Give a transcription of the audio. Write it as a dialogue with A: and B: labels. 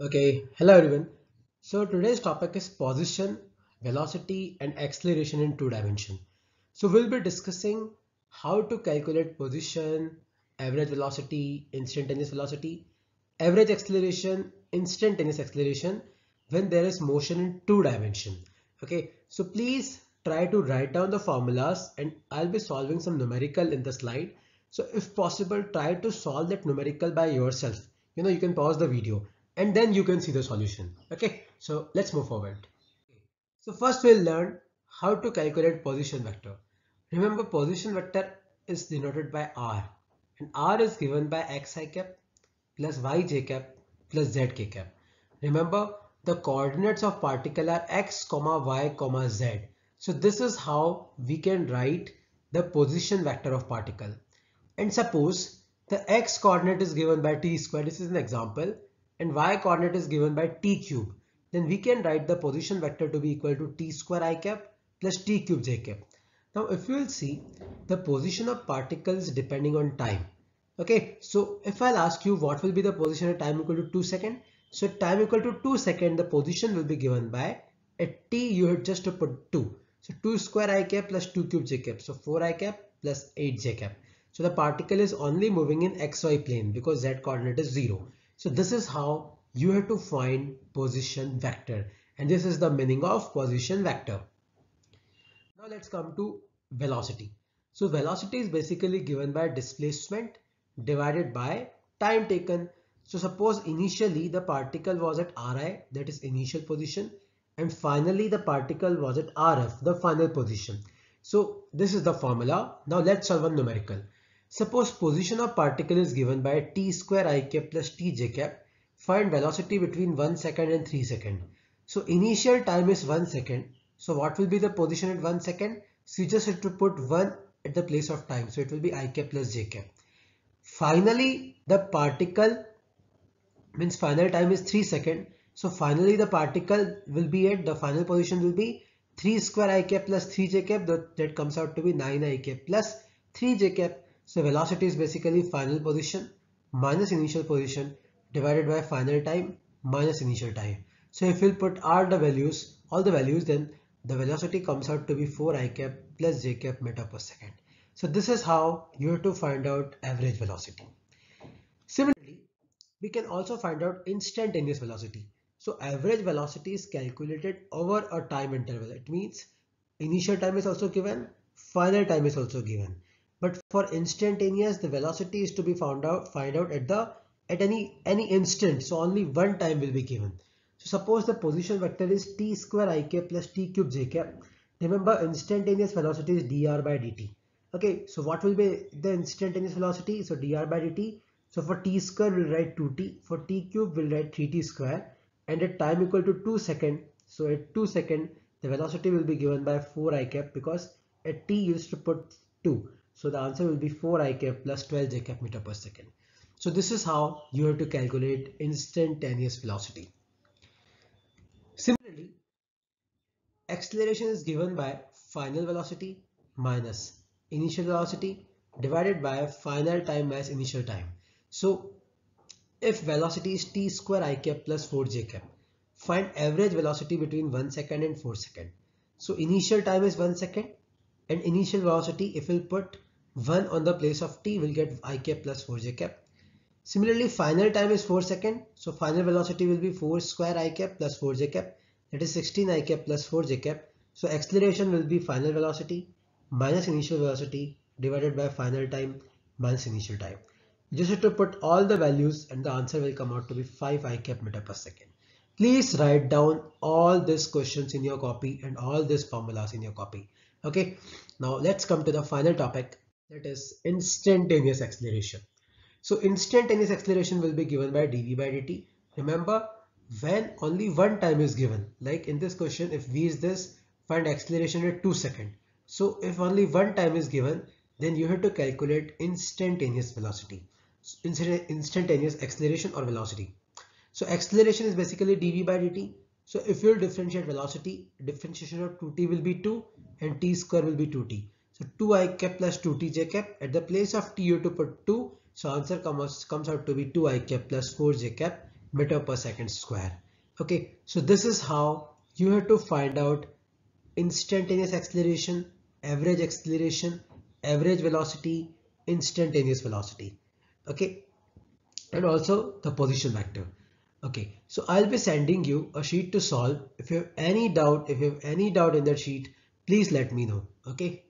A: Okay, hello everyone. So today's topic is position, velocity and acceleration in two dimension. So we'll be discussing how to calculate position, average velocity, instantaneous velocity, average acceleration, instantaneous acceleration when there is motion in two dimension. Okay, so please try to write down the formulas and I'll be solving some numerical in the slide. So if possible, try to solve that numerical by yourself. You know, you can pause the video and then you can see the solution. Okay, so let's move forward. So first we'll learn how to calculate position vector. Remember position vector is denoted by r and r is given by xi cap plus yj cap plus zk cap. Remember the coordinates of particle are x comma y comma z. So this is how we can write the position vector of particle. And suppose the x coordinate is given by t square. This is an example and y coordinate is given by t cube, then we can write the position vector to be equal to t square i cap plus t cube j cap. Now if you will see the position of particles depending on time. Okay, so if I'll ask you what will be the position at time equal to 2 second. So time equal to 2 second the position will be given by at t you have just to put 2. So 2 square i cap plus 2 cube j cap. So 4 i cap plus 8 j cap. So the particle is only moving in xy plane because z coordinate is 0. So this is how you have to find position vector and this is the meaning of position vector. Now let's come to velocity. So velocity is basically given by displacement divided by time taken. So suppose initially the particle was at Ri that is initial position and finally the particle was at Rf the final position. So this is the formula. Now let's solve a numerical. Suppose position of particle is given by t square i cap plus t j cap. Find velocity between 1 second and 3 second. So initial time is 1 second. So what will be the position at 1 second? So you just have to put 1 at the place of time. So it will be i cap plus j cap. Finally, the particle means final time is 3 second. So finally the particle will be at the final position will be 3 square i cap plus 3 j cap that, that comes out to be 9 i cap plus 3 j cap so velocity is basically final position minus initial position divided by final time minus initial time. So if we'll put all the values, all the values, then the velocity comes out to be 4 i cap plus j cap meter per second. So this is how you have to find out average velocity. Similarly, we can also find out instantaneous velocity. So average velocity is calculated over a time interval. It means initial time is also given, final time is also given but for instantaneous the velocity is to be found out find out at the at any any instant. So only one time will be given. So suppose the position vector is t square i cap plus t cube j cap remember instantaneous velocity is dr by dt. Okay so what will be the instantaneous velocity? So dr by dt. So for t square we'll write 2t for t cube we'll write 3t square. And at time equal to 2 second so at 2 second the velocity will be given by 4 i cap because at t used to put 2 so the answer will be 4 i cap plus 12 j cap meter per second. So this is how you have to calculate instantaneous velocity. Similarly, acceleration is given by final velocity minus initial velocity divided by final time minus initial time. So if velocity is t square i cap plus 4 j cap, find average velocity between 1 second and 4 second. So initial time is 1 second and initial velocity if we put 1 on the place of t will get i cap plus 4 j cap. Similarly, final time is 4 second. So final velocity will be 4 square i cap plus 4 j cap. That is 16 i cap plus 4 j cap. So acceleration will be final velocity minus initial velocity divided by final time minus initial time. You just have to put all the values and the answer will come out to be 5 i cap meter per second. Please write down all these questions in your copy and all these formulas in your copy. Okay, now let's come to the final topic that is instantaneous acceleration. So instantaneous acceleration will be given by dv by dt. Remember when only one time is given like in this question if v is this find acceleration at 2 second. So if only one time is given then you have to calculate instantaneous velocity instantaneous acceleration or velocity. So acceleration is basically dv by dt. So if you differentiate velocity differentiation of 2t will be 2 and t square will be 2t. So 2 i cap plus 2t j cap. At the place of t you to put 2 so answer comes comes out to be 2 i cap plus 4 j cap meter per second square. Okay so this is how you have to find out instantaneous acceleration average acceleration average velocity instantaneous velocity. Okay and also the position vector. Okay so i'll be sending you a sheet to solve. If you have any doubt if you have any doubt in that sheet please let me know. Okay